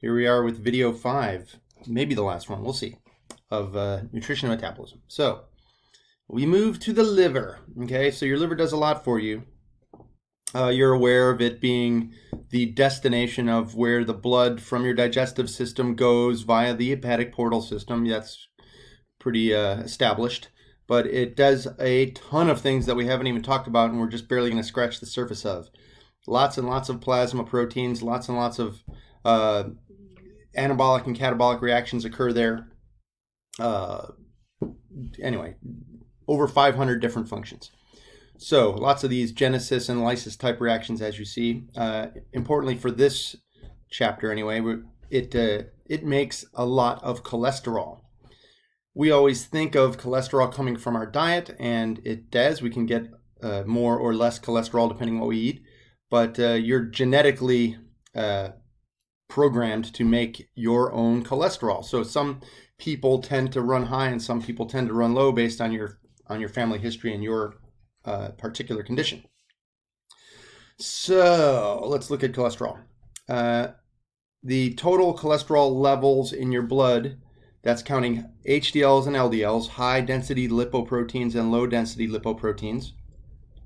Here we are with video five, maybe the last one, we'll see, of uh, nutrition and metabolism. So we move to the liver. Okay, so your liver does a lot for you. Uh, you're aware of it being the destination of where the blood from your digestive system goes via the hepatic portal system. That's pretty uh, established. But it does a ton of things that we haven't even talked about, and we're just barely going to scratch the surface of. Lots and lots of plasma proteins, lots and lots of uh, anabolic and catabolic reactions occur there. Uh, anyway, over 500 different functions. So lots of these genesis and lysis type reactions, as you see. Uh, importantly for this chapter, anyway, it uh, it makes a lot of cholesterol. We always think of cholesterol coming from our diet, and it does. We can get uh, more or less cholesterol depending on what we eat, but uh, you're genetically uh, programmed to make your own cholesterol. So some people tend to run high, and some people tend to run low based on your on your family history and your uh, particular condition. So let's look at cholesterol. Uh, the total cholesterol levels in your blood, that's counting HDLs and LDLs, high density lipoproteins and low density lipoproteins.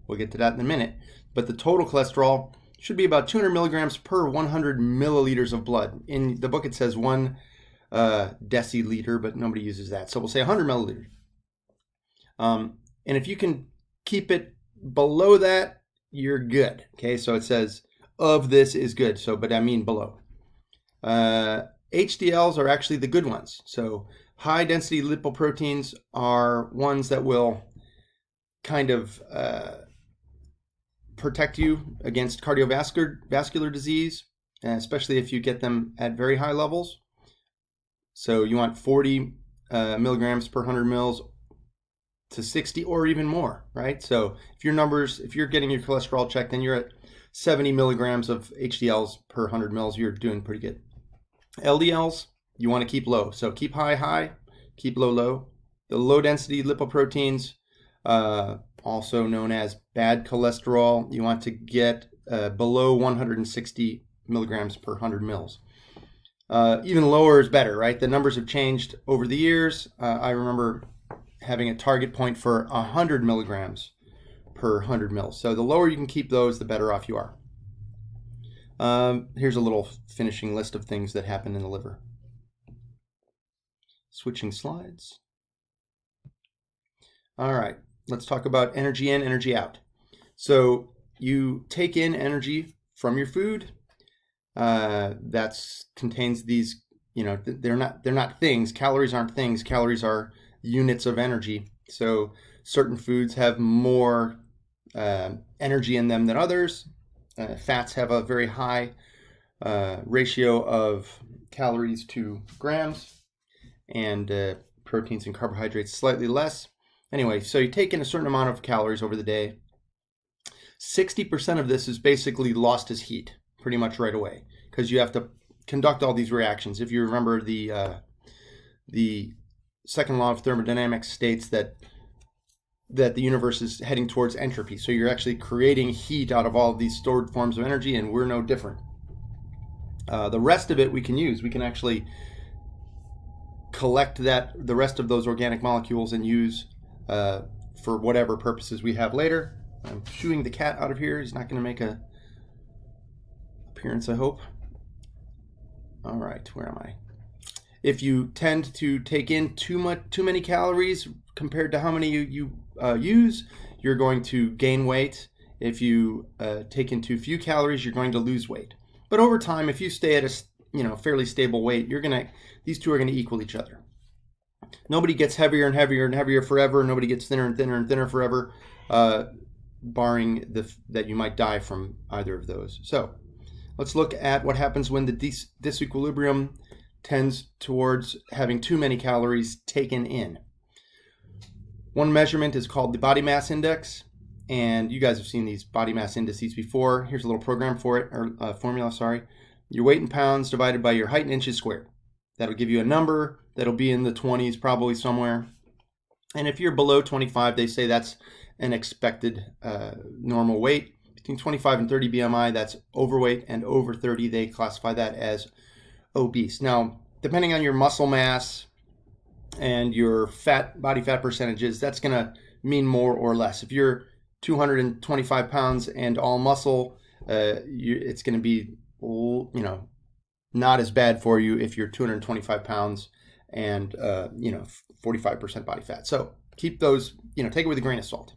We'll get to that in a minute. But the total cholesterol should be about 200 milligrams per 100 milliliters of blood. In the book, it says one uh, deciliter, but nobody uses that. So we'll say 100 milliliters. Um, and if you can keep it below that, you're good. Okay, so it says of this is good. So, but I mean below. Uh, HDLs are actually the good ones. So high density lipoproteins are ones that will kind of uh, protect you against cardiovascular vascular disease, especially if you get them at very high levels. So you want 40 uh, milligrams per 100 mils to 60 or even more, right? So if your numbers, if you're getting your cholesterol checked then you're at 70 milligrams of HDLs per 100 mils, you're doing pretty good. LDLs, you want to keep low. So keep high, high, keep low, low. The low density lipoproteins, uh, also known as bad cholesterol, you want to get uh, below 160 milligrams per 100 mils. Uh, even lower is better, right? The numbers have changed over the years. Uh, I remember having a target point for 100 milligrams per 100 mils. So the lower you can keep those, the better off you are. Um, here's a little finishing list of things that happen in the liver. Switching slides. All right, let's talk about energy in, energy out. So you take in energy from your food. Uh, that contains these, you know, they're not they're not things. Calories aren't things. Calories are units of energy. So certain foods have more uh, energy in them than others. Uh, fats have a very high uh, ratio of calories to grams, and uh, proteins and carbohydrates slightly less. Anyway, so you take in a certain amount of calories over the day. 60% of this is basically lost as heat pretty much right away because you have to conduct all these reactions. If you remember the uh, the second law of thermodynamics states that that the universe is heading towards entropy. So you're actually creating heat out of all of these stored forms of energy, and we're no different. Uh, the rest of it we can use. We can actually collect that the rest of those organic molecules and use uh, for whatever purposes we have later. I'm shooing the cat out of here. He's not going to make a appearance, I hope. All right, where am I? if you tend to take in too much too many calories compared to how many you, you uh, use you're going to gain weight if you uh, take in too few calories you're going to lose weight but over time if you stay at a you know fairly stable weight you're gonna these two are gonna equal each other nobody gets heavier and heavier and heavier forever nobody gets thinner and thinner and thinner forever uh, barring the that you might die from either of those so let's look at what happens when the dis- disequilibrium tends towards having too many calories taken in. One measurement is called the body mass index, and you guys have seen these body mass indices before. Here's a little program for it, or uh, formula, sorry. Your weight in pounds divided by your height in inches squared. That'll give you a number that'll be in the 20s, probably somewhere. And if you're below 25, they say that's an expected uh, normal weight. Between 25 and 30 BMI, that's overweight, and over 30, they classify that as obese. Now, depending on your muscle mass and your fat body fat percentages, that's going to mean more or less. If you're 225 pounds and all muscle, uh, you, it's going to be you know not as bad for you if you're 225 pounds and uh, you know 45% body fat. So keep those you know take it with a grain of salt.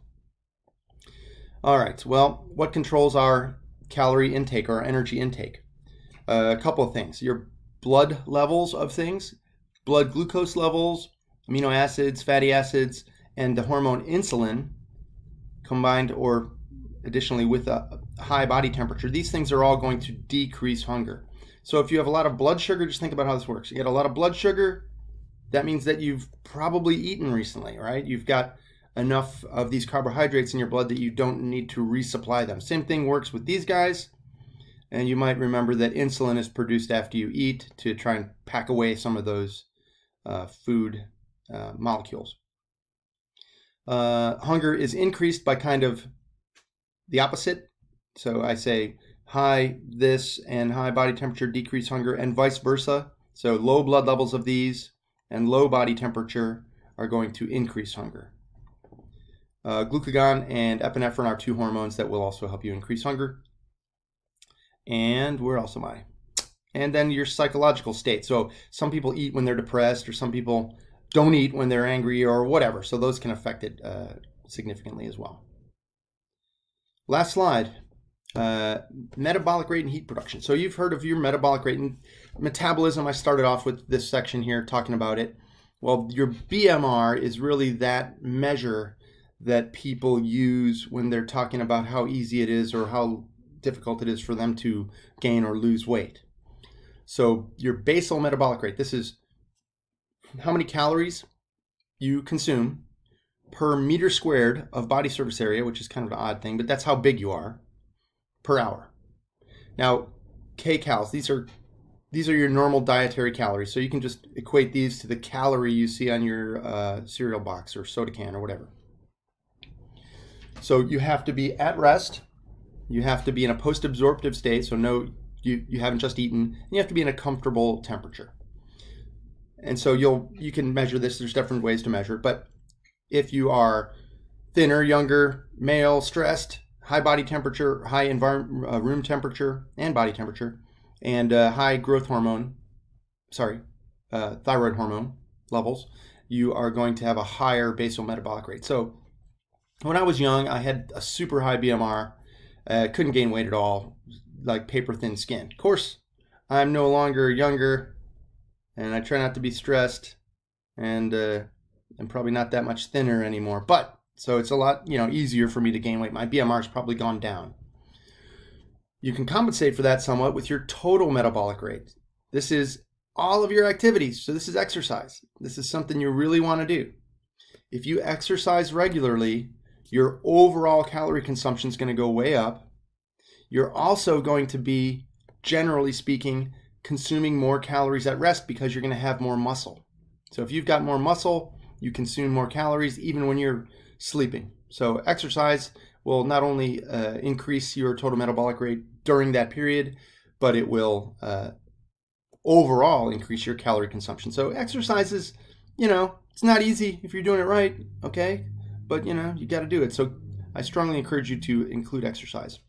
All right. Well, what controls our calorie intake or energy intake? Uh, a couple of things. Your blood levels of things, blood glucose levels, amino acids, fatty acids, and the hormone insulin combined or additionally with a high body temperature, these things are all going to decrease hunger. So if you have a lot of blood sugar, just think about how this works. You get a lot of blood sugar, that means that you've probably eaten recently, right? You've got enough of these carbohydrates in your blood that you don't need to resupply them. Same thing works with these guys. And you might remember that insulin is produced after you eat to try and pack away some of those uh, food uh, molecules. Uh, hunger is increased by kind of the opposite. So I say high this and high body temperature decrease hunger and vice versa. So low blood levels of these and low body temperature are going to increase hunger. Uh, glucagon and epinephrine are two hormones that will also help you increase hunger. And where else am I? And then your psychological state. So some people eat when they're depressed, or some people don't eat when they're angry, or whatever. So those can affect it uh, significantly as well. Last slide. Uh, metabolic rate and heat production. So you've heard of your metabolic rate and metabolism. I started off with this section here talking about it. Well, your BMR is really that measure that people use when they're talking about how easy it is or how difficult it is for them to gain or lose weight. So your basal metabolic rate, this is how many calories you consume per meter squared of body surface area, which is kind of an odd thing, but that's how big you are per hour. Now, kcals, these are these are your normal dietary calories. So you can just equate these to the calorie you see on your uh, cereal box or soda can or whatever. So you have to be at rest. You have to be in a post-absorptive state. So no, you, you haven't just eaten. you have to be in a comfortable temperature. And so you'll you can measure this. There's different ways to measure it. But if you are thinner, younger, male, stressed, high body temperature, high environment, uh, room temperature, and body temperature, and uh, high growth hormone, sorry, uh, thyroid hormone levels, you are going to have a higher basal metabolic rate. So when I was young, I had a super high BMR. Uh, couldn't gain weight at all, like paper thin skin. Of course, I'm no longer younger, and I try not to be stressed, and uh, I'm probably not that much thinner anymore. But so it's a lot, you know, easier for me to gain weight. My BMR's probably gone down. You can compensate for that somewhat with your total metabolic rate. This is all of your activities. So this is exercise. This is something you really want to do. If you exercise regularly, your overall calorie consumption is going to go way up. You're also going to be, generally speaking, consuming more calories at rest because you're going to have more muscle. So if you've got more muscle, you consume more calories even when you're sleeping. So exercise will not only uh, increase your total metabolic rate during that period, but it will uh, overall increase your calorie consumption. So exercise is, you know, it's not easy if you're doing it right, okay? but you know, you got to do it. So I strongly encourage you to include exercise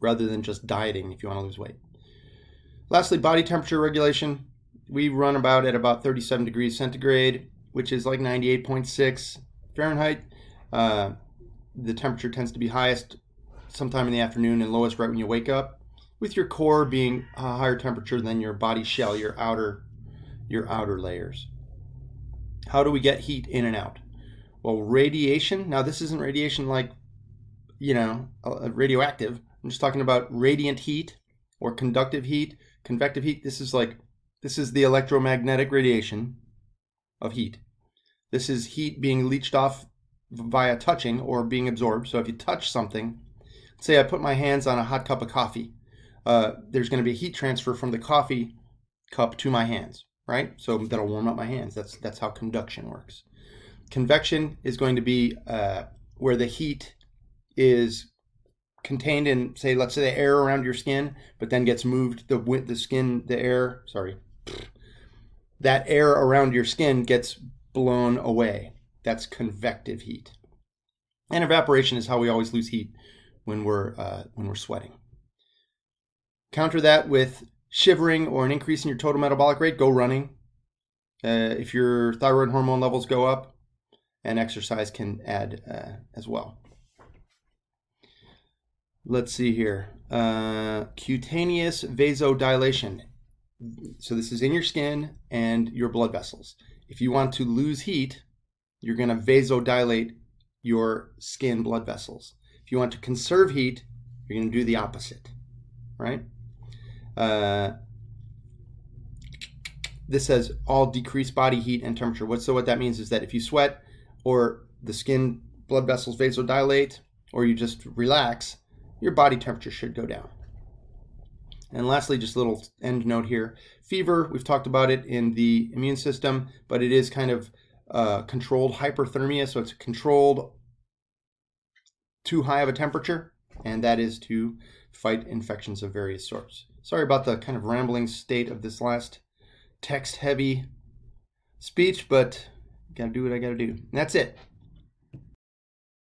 rather than just dieting if you want to lose weight. Lastly, body temperature regulation. We run about at about 37 degrees centigrade, which is like 98.6 Fahrenheit. Uh, the temperature tends to be highest sometime in the afternoon and lowest right when you wake up, with your core being a higher temperature than your body shell, your outer, your outer layers. How do we get heat in and out? Well, radiation, now this isn't radiation like, you know, radioactive. I'm just talking about radiant heat or conductive heat, convective heat. This is like, this is the electromagnetic radiation of heat. This is heat being leached off via touching or being absorbed. So if you touch something, say I put my hands on a hot cup of coffee, uh, there's going to be heat transfer from the coffee cup to my hands, right? So that'll warm up my hands. That's that's how conduction works. Convection is going to be uh, where the heat is contained in, say, let's say the air around your skin, but then gets moved, the, the skin, the air, sorry, that air around your skin gets blown away. That's convective heat. And evaporation is how we always lose heat when we're, uh, when we're sweating. Counter that with shivering or an increase in your total metabolic rate, go running. Uh, if your thyroid hormone levels go up, and exercise can add uh, as well. Let's see here. Uh, cutaneous vasodilation. So this is in your skin and your blood vessels. If you want to lose heat, you're going to vasodilate your skin blood vessels. If you want to conserve heat, you're going to do the opposite, right? Uh, this says all decrease body heat and temperature. What so what that means is that if you sweat or the skin blood vessels vasodilate or you just relax, your body temperature should go down. And lastly, just a little end note here. Fever, we've talked about it in the immune system, but it is kind of uh, controlled hyperthermia. So it's controlled too high of a temperature, and that is to fight infections of various sorts. Sorry about the kind of rambling state of this last text heavy speech, but gotta do what I gotta do. And that's it.